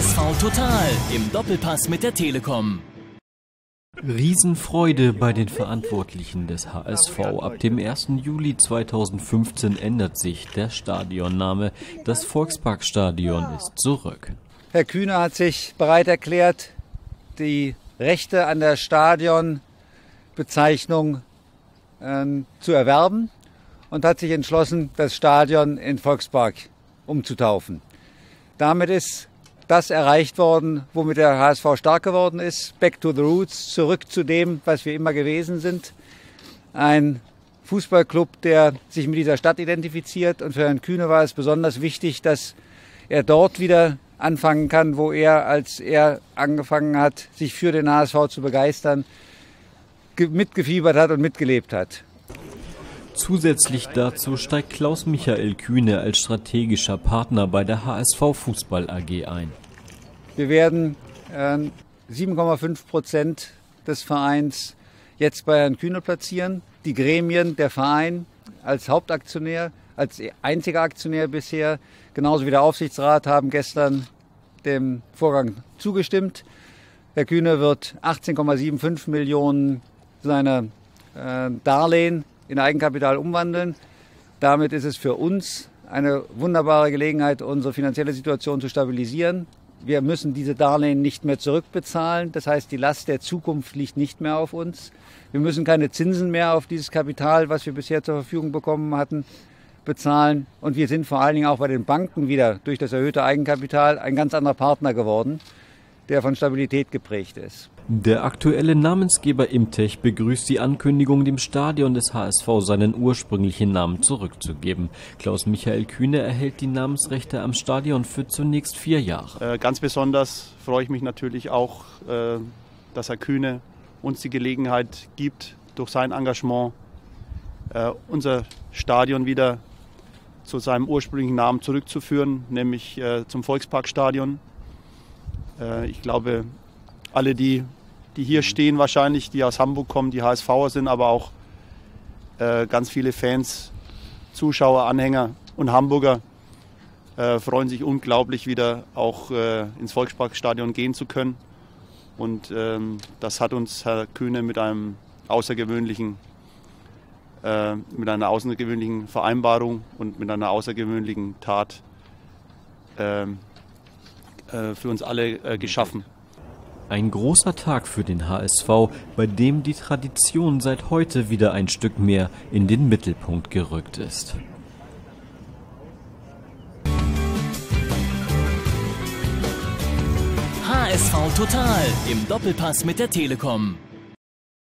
HSV Total im Doppelpass mit der Telekom. Riesenfreude bei den Verantwortlichen des HSV. Ab dem 1. Juli 2015 ändert sich der Stadionname. Das Volksparkstadion ist zurück. Herr Kühne hat sich bereit erklärt, die Rechte an der Stadionbezeichnung äh, zu erwerben und hat sich entschlossen, das Stadion in Volkspark umzutaufen. Damit ist das erreicht worden, womit der HSV stark geworden ist. Back to the roots, zurück zu dem, was wir immer gewesen sind. Ein Fußballclub, der sich mit dieser Stadt identifiziert. Und für Herrn Kühne war es besonders wichtig, dass er dort wieder anfangen kann, wo er, als er angefangen hat, sich für den HSV zu begeistern, mitgefiebert hat und mitgelebt hat. Zusätzlich dazu steigt Klaus Michael Kühne als strategischer Partner bei der HSV Fußball AG ein. Wir werden äh, 7,5 Prozent des Vereins jetzt bei Herrn Kühne platzieren. Die Gremien, der Verein als Hauptaktionär, als einziger Aktionär bisher, genauso wie der Aufsichtsrat, haben gestern dem Vorgang zugestimmt. Herr Kühne wird 18,75 Millionen seiner äh, Darlehen in Eigenkapital umwandeln. Damit ist es für uns eine wunderbare Gelegenheit, unsere finanzielle Situation zu stabilisieren. Wir müssen diese Darlehen nicht mehr zurückbezahlen. Das heißt, die Last der Zukunft liegt nicht mehr auf uns. Wir müssen keine Zinsen mehr auf dieses Kapital, was wir bisher zur Verfügung bekommen hatten, bezahlen. Und wir sind vor allen Dingen auch bei den Banken wieder durch das erhöhte Eigenkapital ein ganz anderer Partner geworden der von Stabilität geprägt ist. Der aktuelle Namensgeber Imtech begrüßt die Ankündigung, dem Stadion des HSV seinen ursprünglichen Namen zurückzugeben. Klaus Michael Kühne erhält die Namensrechte am Stadion für zunächst vier Jahre. Äh, ganz besonders freue ich mich natürlich auch, äh, dass Herr Kühne uns die Gelegenheit gibt, durch sein Engagement äh, unser Stadion wieder zu seinem ursprünglichen Namen zurückzuführen, nämlich zum Volksparkstadion. Äh, ich glaube, alle, die, die hier stehen, wahrscheinlich, die aus Hamburg kommen, die HSVer sind, aber auch äh, ganz viele Fans, Zuschauer, Anhänger und Hamburger äh, freuen sich unglaublich, wieder auch ins Volksparkstadion gehen zu können. Und ähm, das hat uns Herr Kühne mit einem außergewöhnlichen mit einer außergewöhnlichen Vereinbarung und mit einer außergewöhnlichen Tat ähm, äh, für uns alle äh, geschaffen. Ein großer Tag für den HSV, bei dem die Tradition seit heute wieder ein Stück mehr in den Mittelpunkt gerückt ist. HSV Total im Doppelpass mit der Telekom.